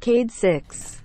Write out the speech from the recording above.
Cascade 6